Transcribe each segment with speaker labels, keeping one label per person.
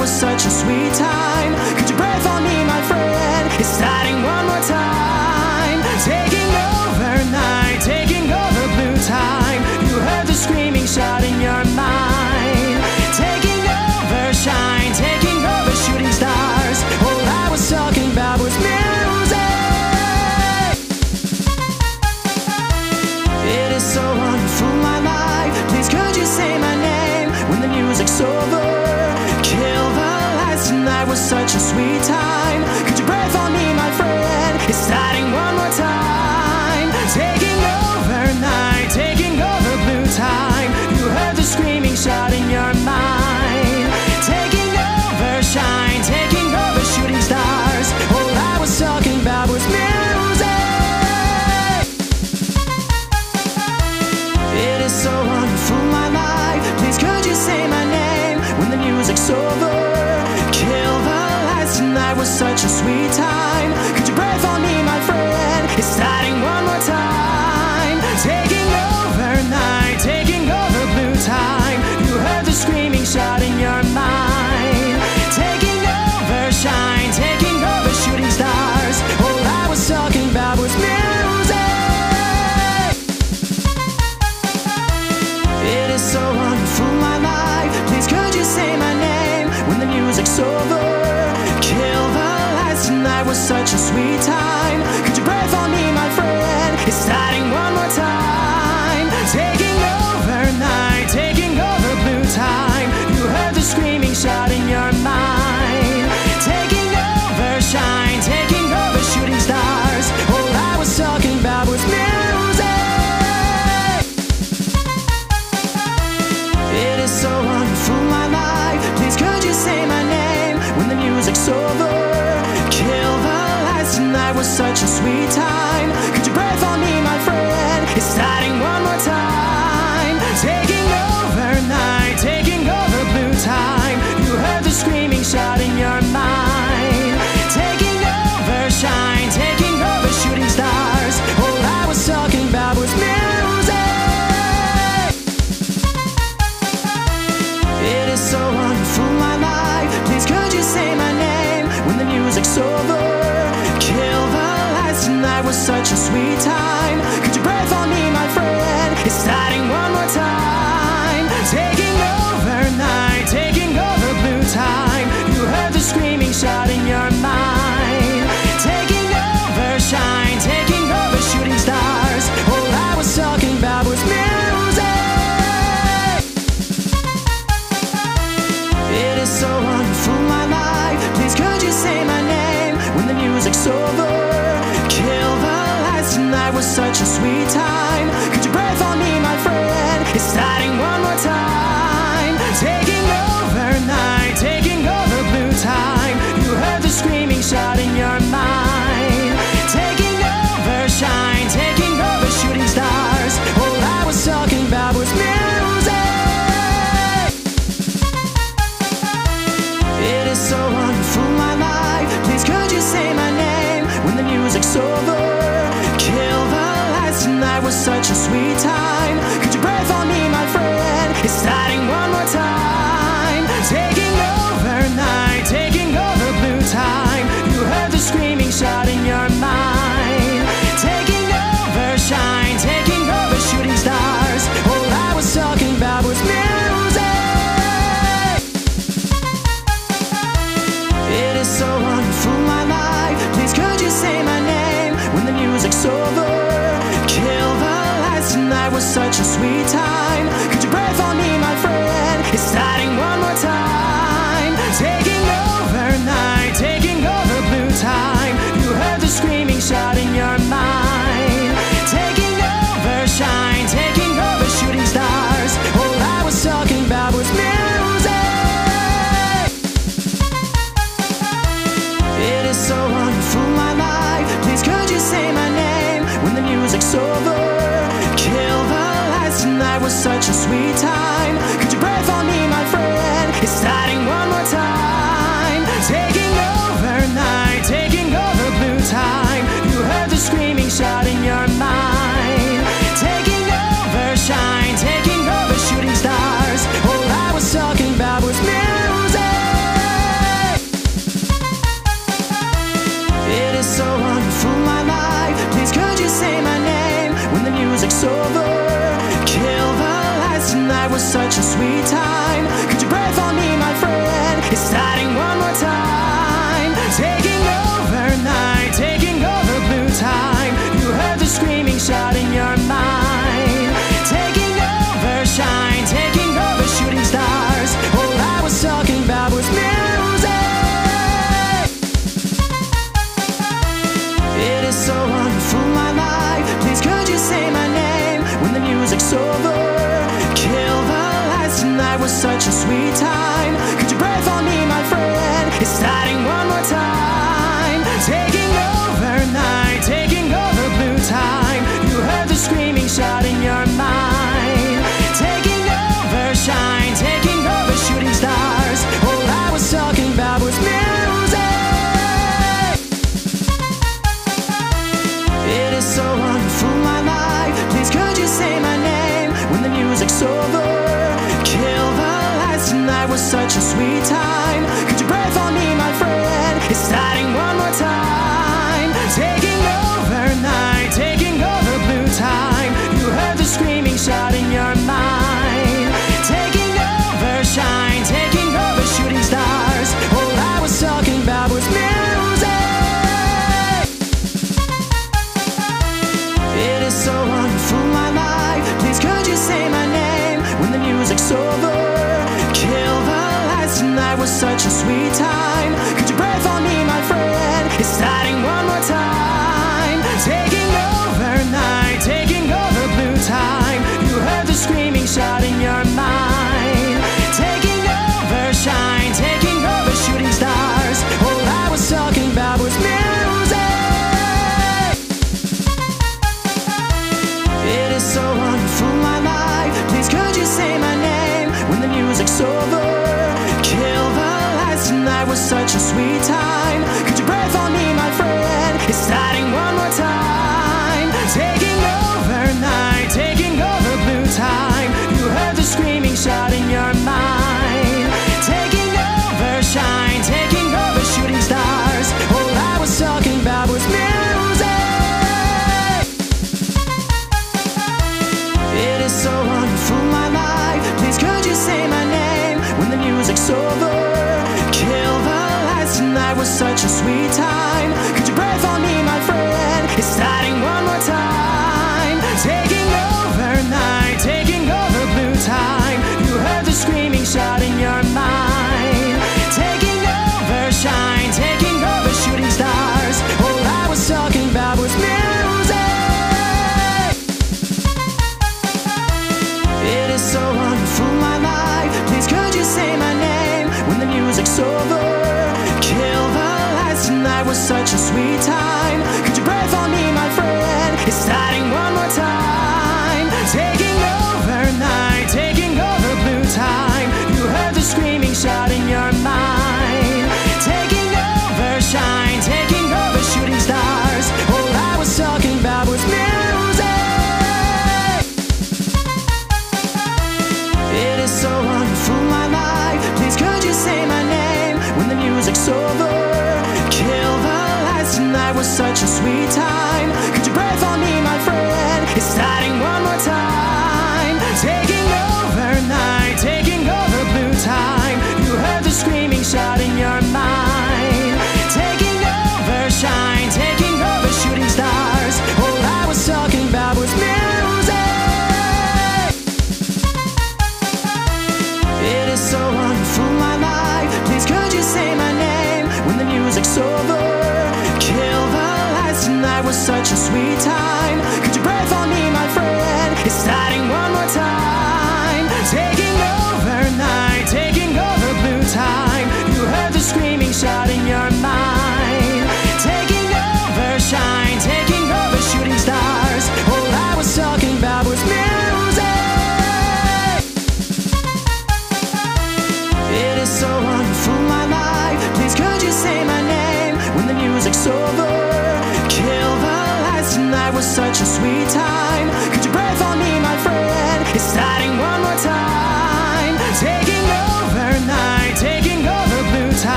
Speaker 1: was such a sweet time. Could you pray for such a sweet time. such a sweet time.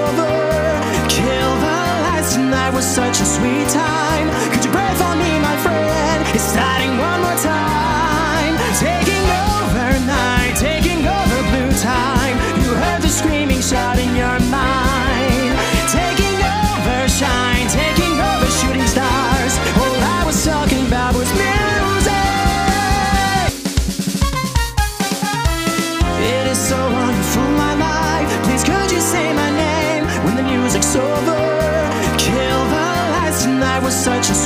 Speaker 1: over. Kill the lights tonight was such a sweet time.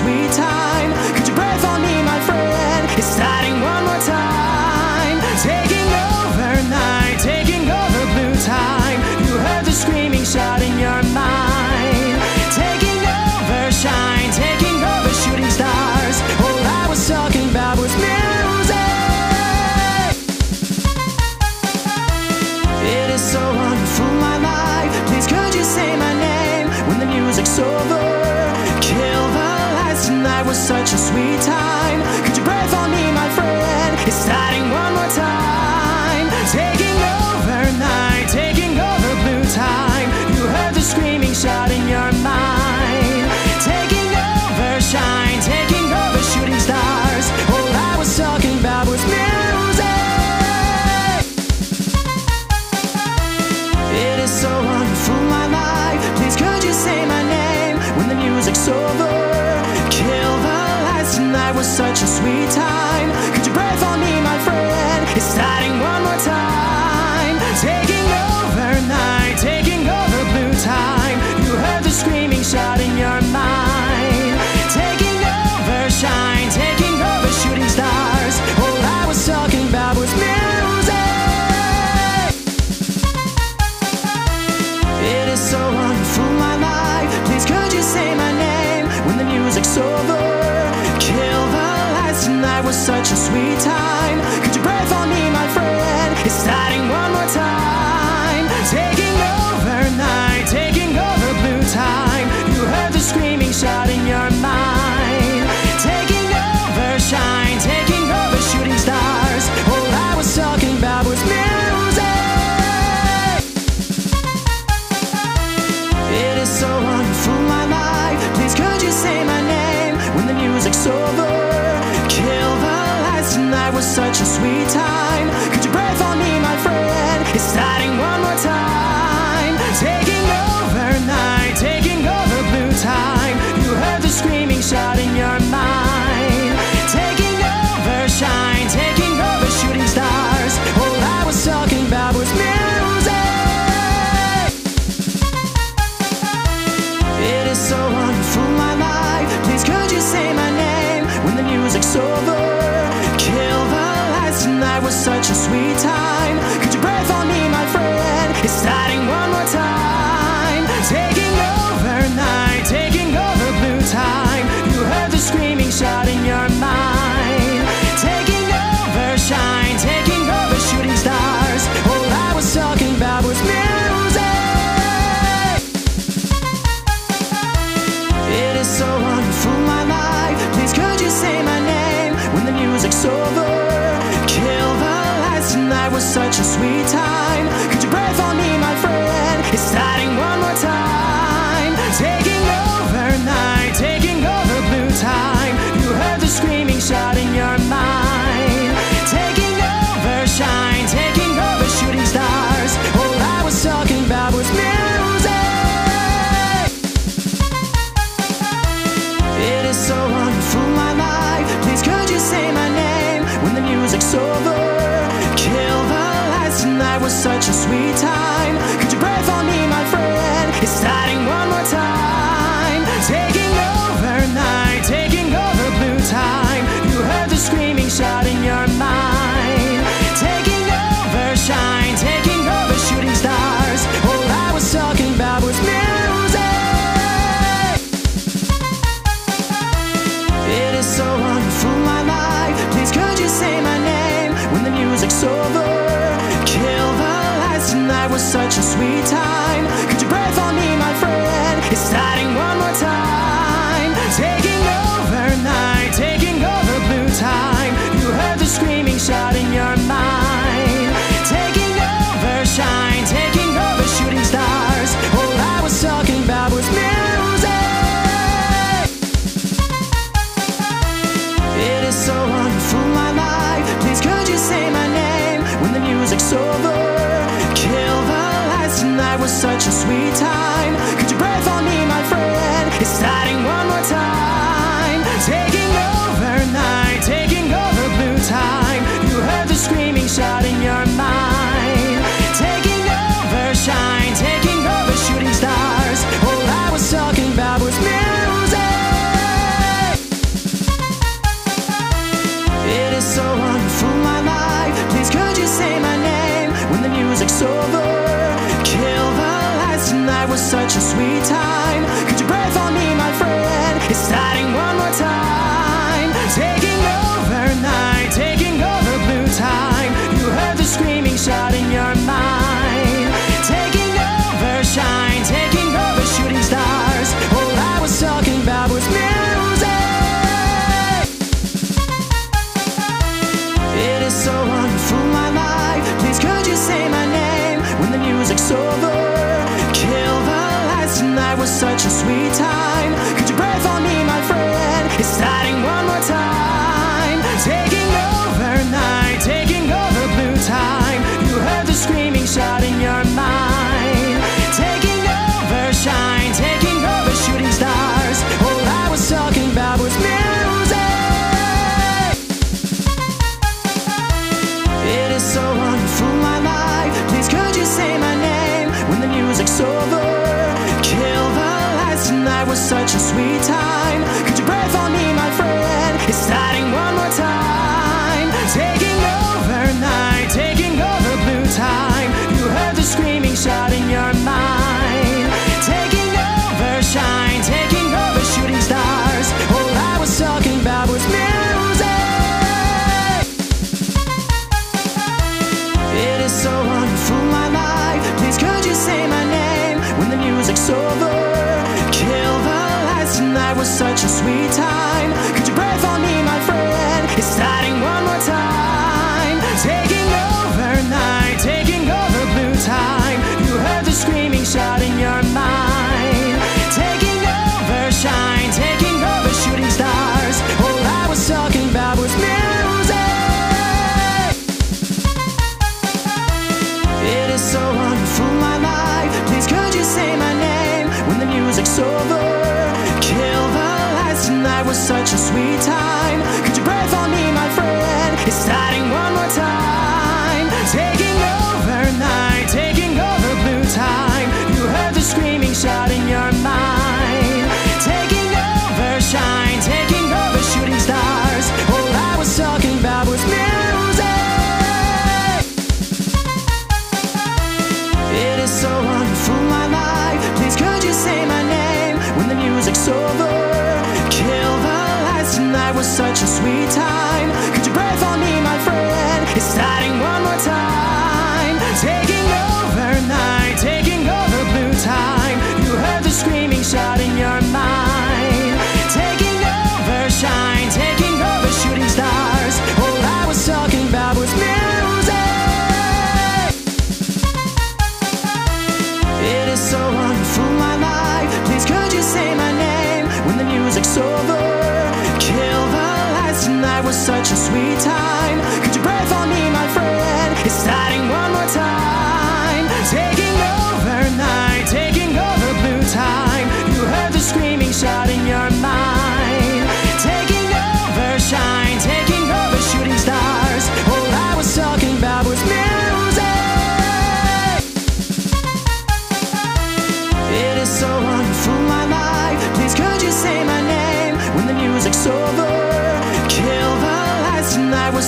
Speaker 1: sweet time. screaming, shouting. such a sweet time. Could you pray for me, my friend? It's starting.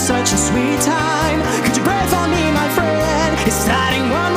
Speaker 1: such a sweet time. Could you pray for me, my friend? It's starting one.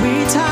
Speaker 1: sweet time.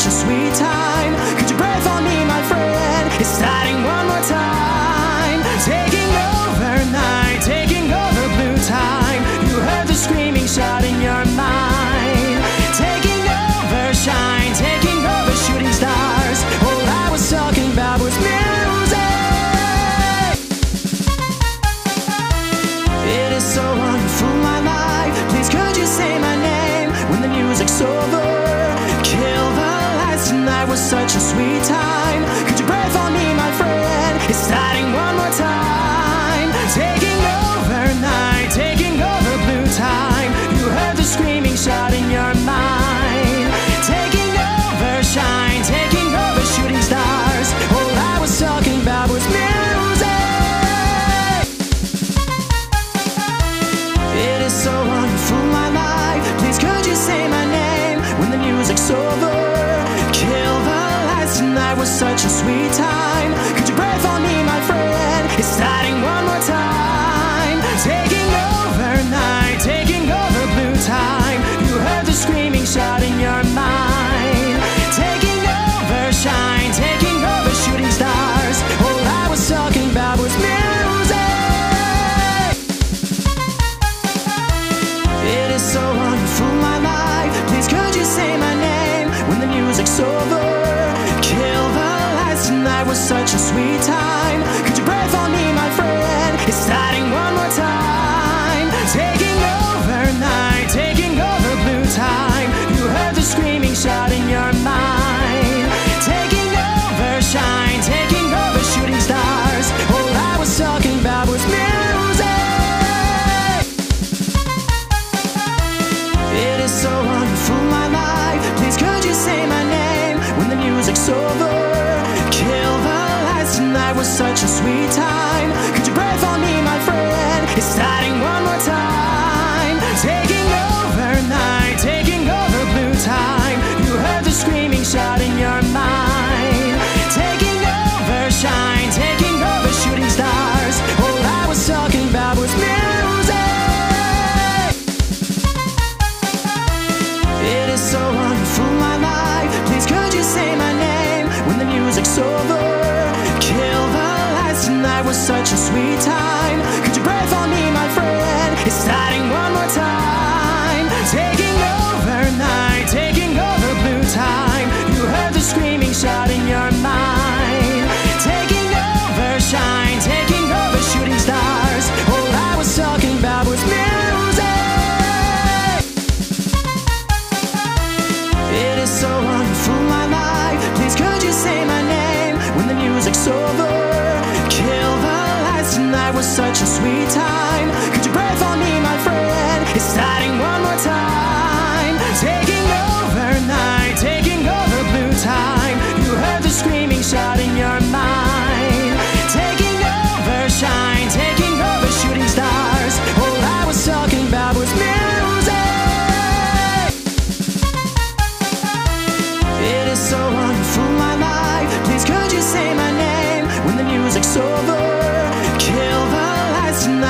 Speaker 1: such a sweet time. Could you pray for me, my friend? It's starting one more time. every time.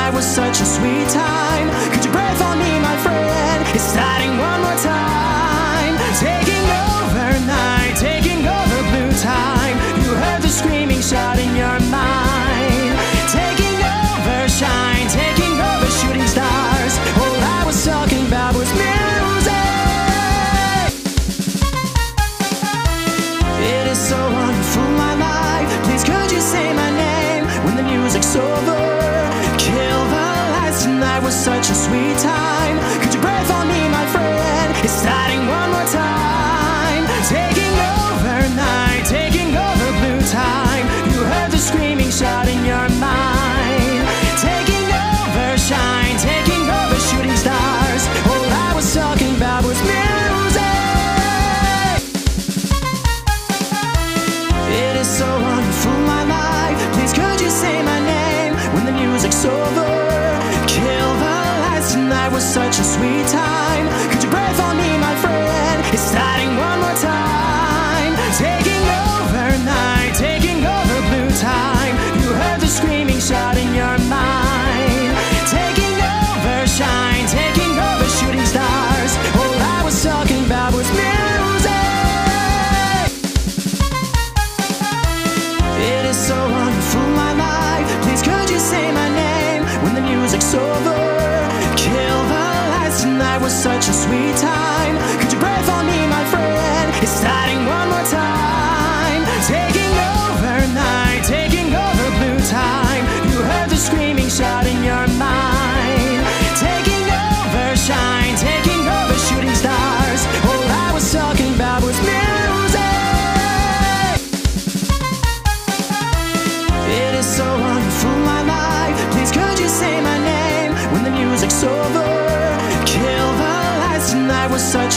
Speaker 1: night was such a sweet time. Could you pray for me, my friend? It's starting one more time. Taking over night, taking over blue time. You heard the screaming, shouting your time.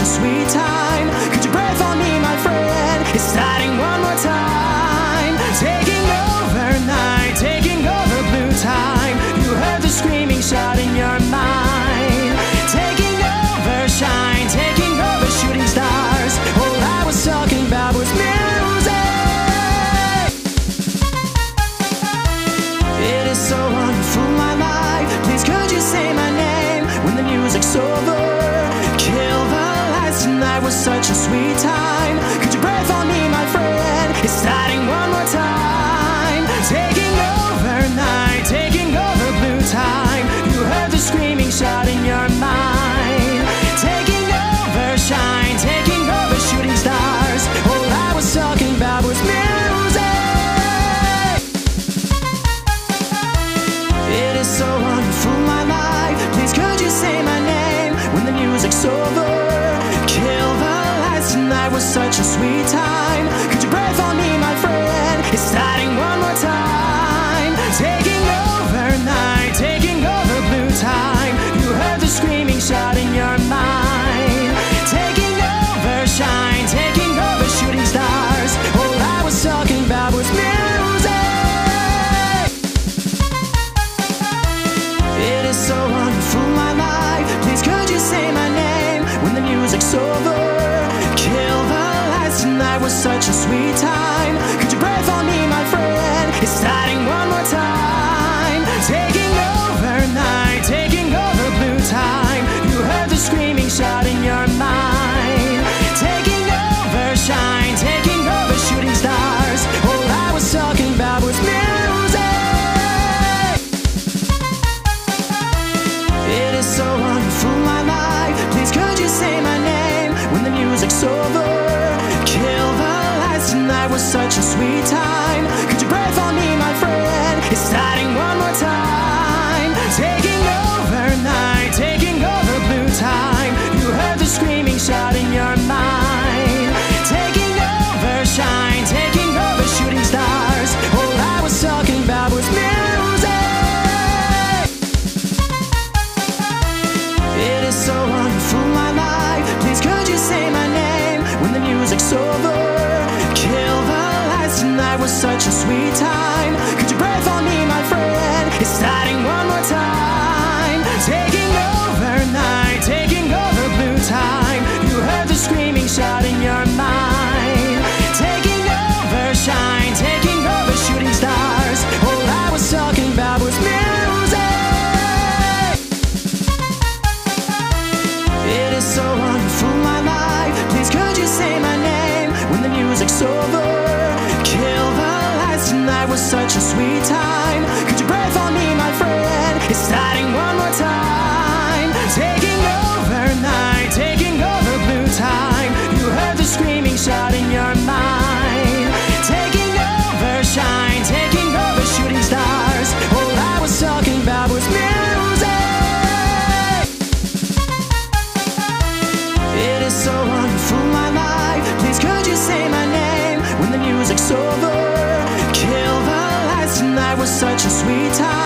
Speaker 1: sweet time. every time. take over. Kill the lights tonight was such a sweet time.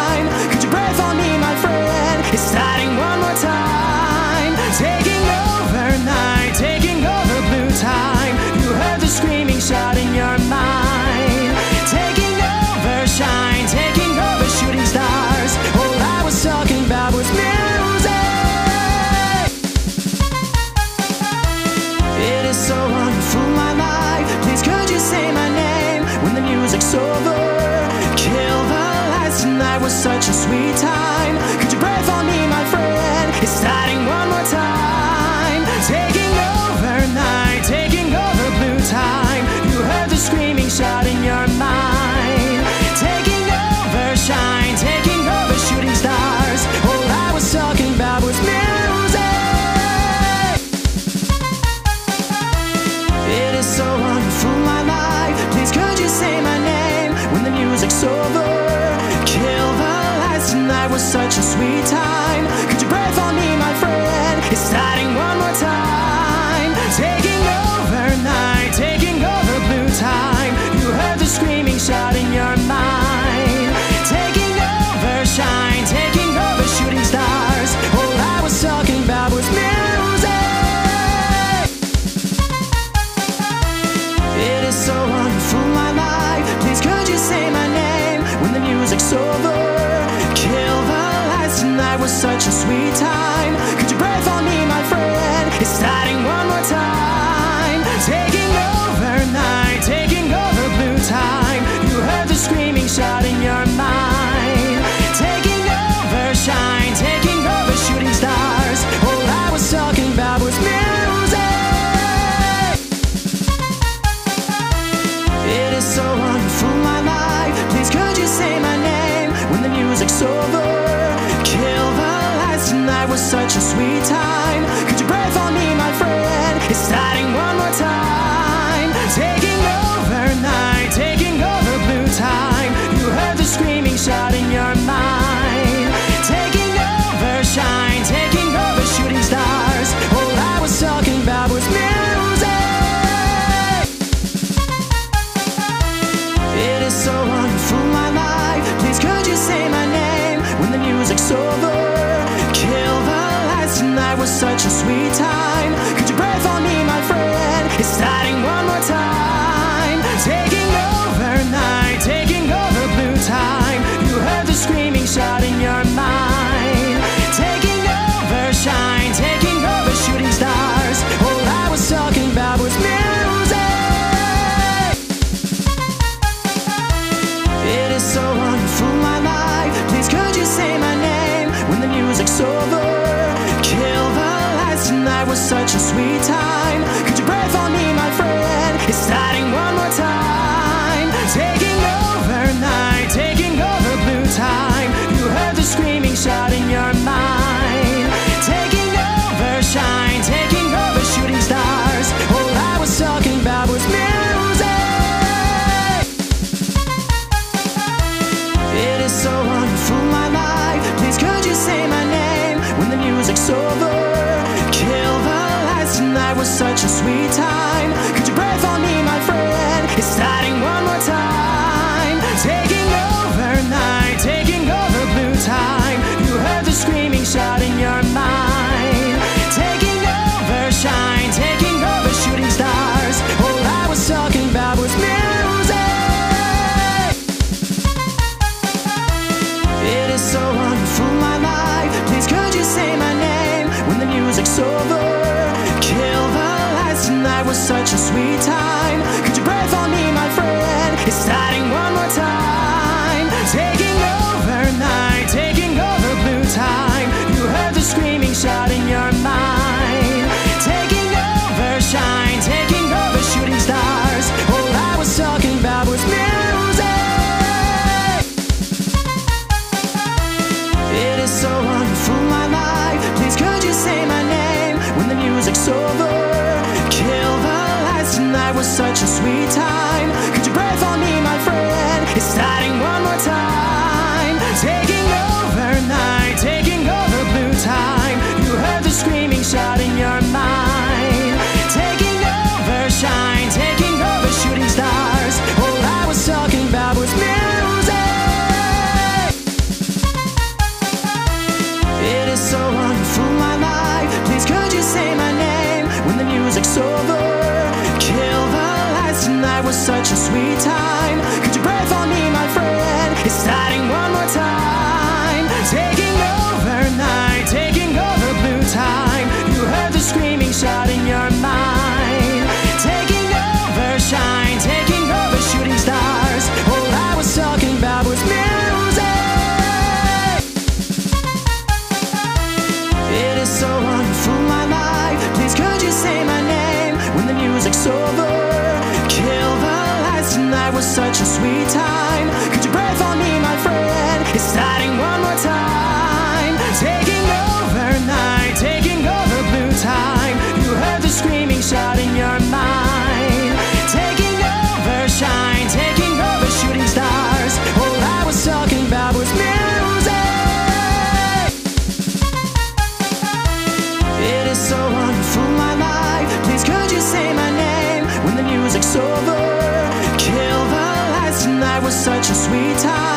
Speaker 1: Such a sweet time. Time.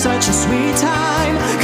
Speaker 1: Such a sweet time.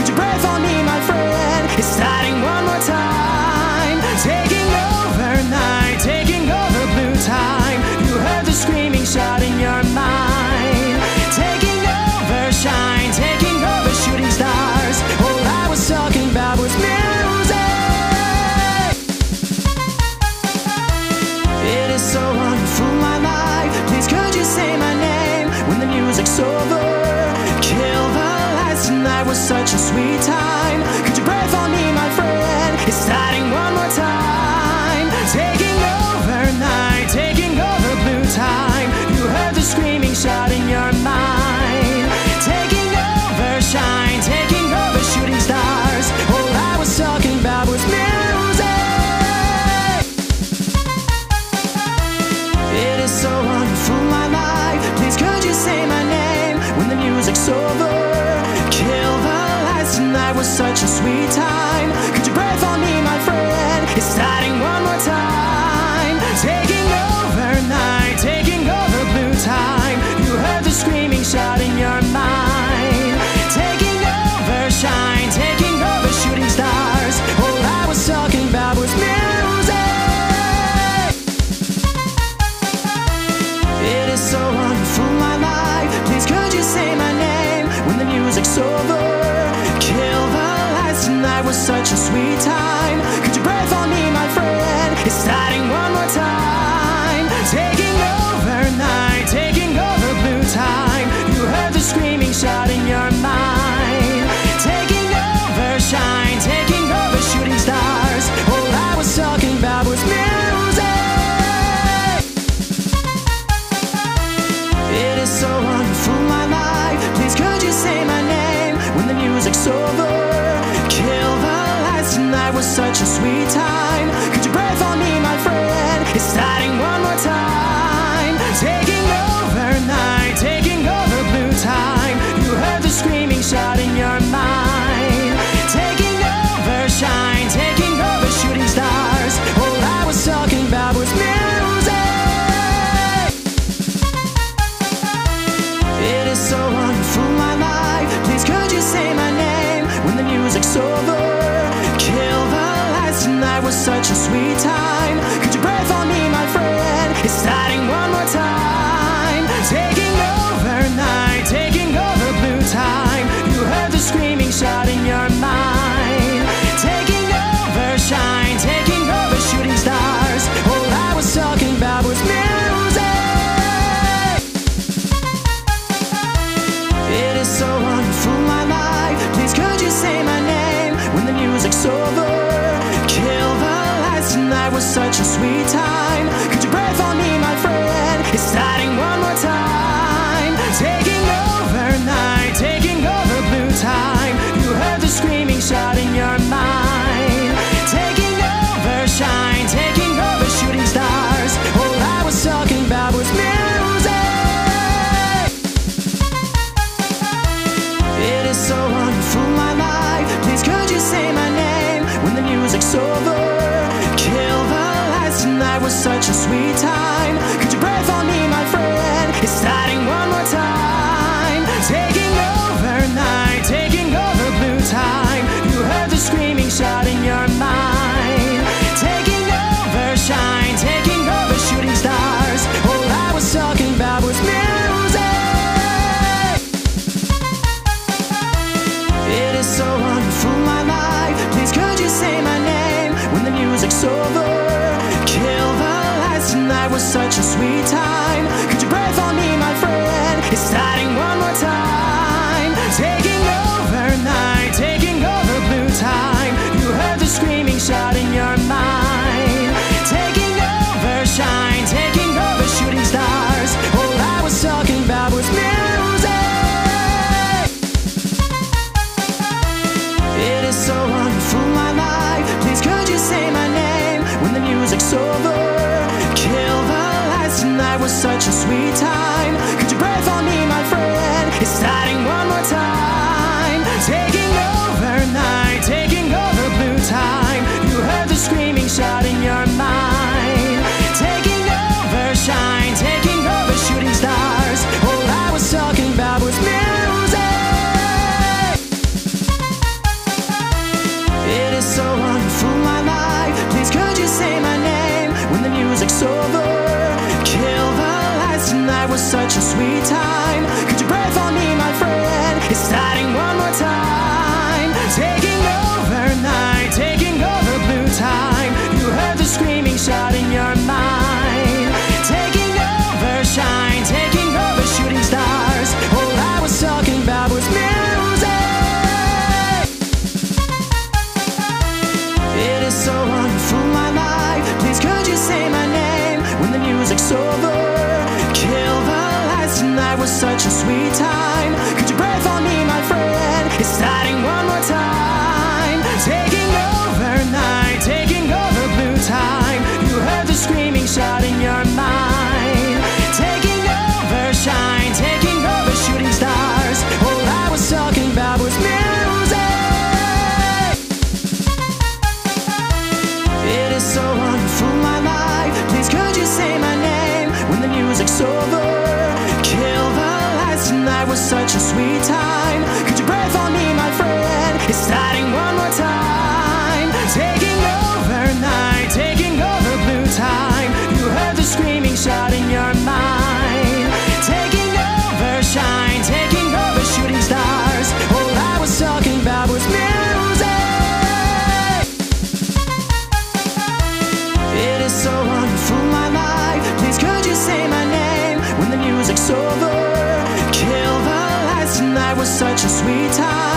Speaker 1: Sweet time. Sweet time. Sweet time. Time.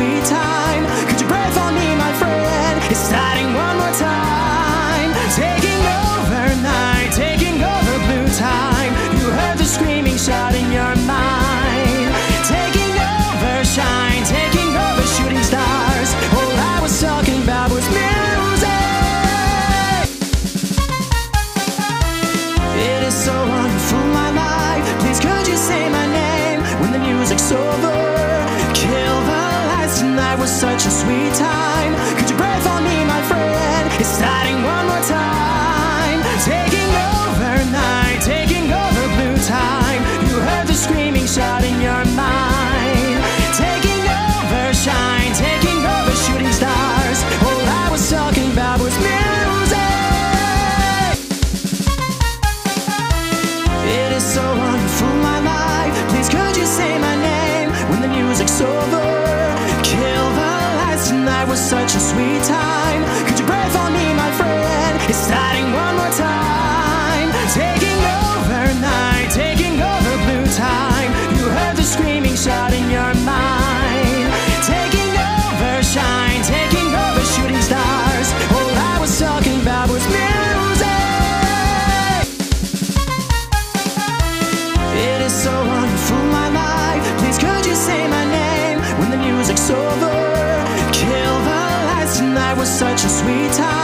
Speaker 1: Sweet time. Sweet time.